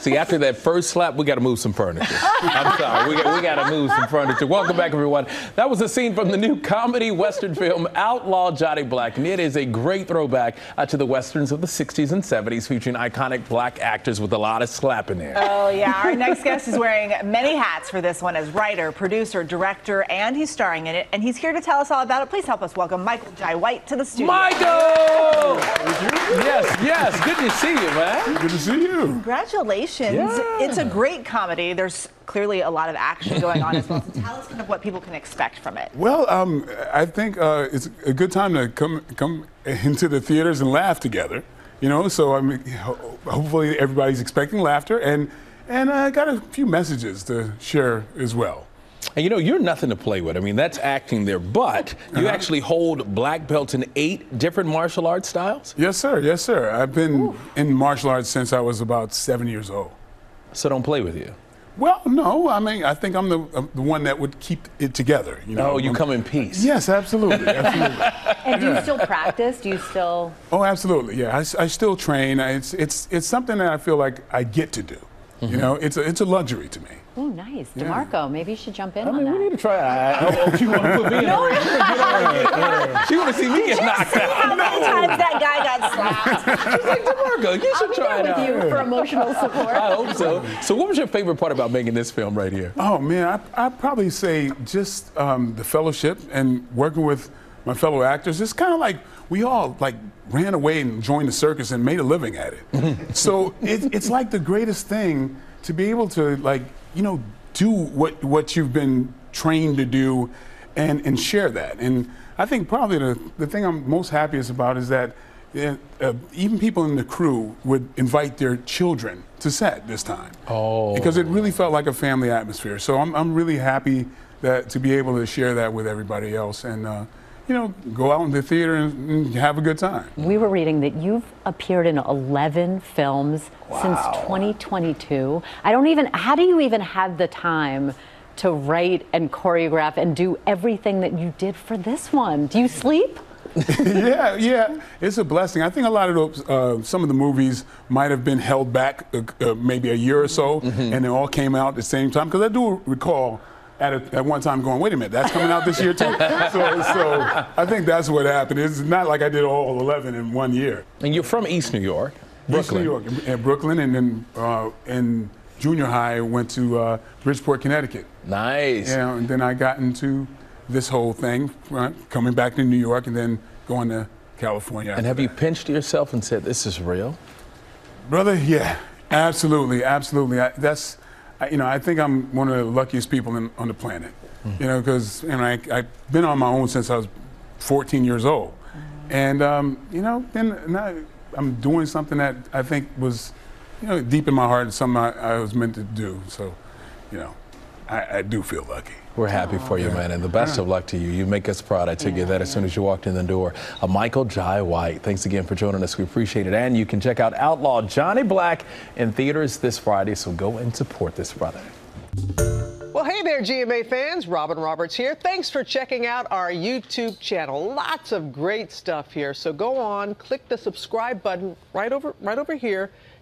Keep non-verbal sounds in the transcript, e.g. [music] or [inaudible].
See, after that first slap, we got to move some furniture. I'm sorry, we got, we got to move some furniture. Welcome back, everyone. That was a scene from the new comedy western film Outlaw Johnny Black, and it is a great throwback uh, to the westerns of the 60s and 70s, featuring iconic black actors with a lot of slap in there. Oh yeah, our next guest is wearing many hats for this one as writer, producer, director, and he's starring in it. And he's here to tell us all about it. Please help us welcome Michael Jai White to the studio. Michael! Yes, yes. Good to see you, man. Good to see you. Congratulations. Yeah. It's a great comedy. There's clearly a lot of action going on as well. So tell us kind of what people can expect from it. Well, um, I think uh, it's a good time to come come into the theaters and laugh together. You know, so I mean, ho- hopefully everybody's expecting laughter, and and I got a few messages to share as well. And you know, you're nothing to play with. I mean, that's acting there, but you uh-huh. actually hold black belts in eight different martial arts styles. Yes, sir. Yes, sir. I've been in martial arts since I was about seven years old. So don't play with you. Well, no, I mean, I think I'm the, I'm the one that would keep it together. You know, Oh, you I'm- come in peace. Yes, absolutely, [laughs] absolutely. And do you still practice? Do you still? Oh, absolutely. Yeah, I, I still train. I- It's it's it's something that I feel like I get to do. You mm-hmm. know, it's a it's a luxury to me. Oh, nice, DeMarco. Maybe you should jump in I on mean, we need to try it. Oh, oh, you want to put me in the ring? She want to [laughs] see me get knocked out. How many times that guy got [laughs] slapped? She's like, DeMarco, you should I'll be try it there with out. you for emotional support. I hope so. So, what was your favorite part about making this film right here? Oh man, I I'd probably say just um, the fellowship and working with my fellow actors. It's kind of like we all like ran away and joined the circus and made a living at it. [laughs] so it, it's like the greatest thing to be able to like you know do what what you've been trained to do and and share that. And I think probably the the thing I'm most happiest about is that. yeah, uh, even people in the crew would invite their children to set this time. Oh. Because it really felt like a family atmosphere. So I'm, I'm really happy that to be able to share that with everybody else and, uh, you know, go out in the theater and, and have a good time. We were reading that you've appeared in 11 films since 2022. I don't even, how do you even have the time to write and choreograph and do everything that you did for this one? Do you sleep? [laughs] [laughs] yeah, yeah, it's a blessing. I think a lot of those, uh, some of the movies might have been held back uh, uh, maybe a year or so, and they all came out at the same time. Because I do recall at, a, at one time going, wait a minute, that's coming out this year too. [laughs] so, so I think that's what happened. It's not like I did all 11 in one year. And you're from East New York, Brooklyn. East. New York, in, in Brooklyn, and then uh, in junior high, I went to uh, Bridgeport, Connecticut. Nice. Yeah, and then I got into this whole thing, right, coming back to New York, and then going to California. And have you pinched yourself and said, "This is real"? brother? Yeah, absolutely, absolutely. I, that's, you know, I think I'm one of the luckiest people in, on the planet. You know, because you know, I, I've been on my own since I was 14 years old, and um, you know, then now I'm doing something that I think was, you know, deep in my heart, and something I, I was meant to do. So, you know, I, I do feel lucky. We're happy for you, man, and the best of luck to you. You make us proud. I took you that as soon as you walked in the door. Uh, Michael Jai White, thanks again for joining us. We appreciate it. And you can check out Outlaw Johnny Black in theaters this Friday, so go and support this brother. Well, hey there, GMA fans. Robin Roberts here. Thanks for checking out our YouTube channel. Lots of great stuff here. So go on, click the subscribe button right over right over here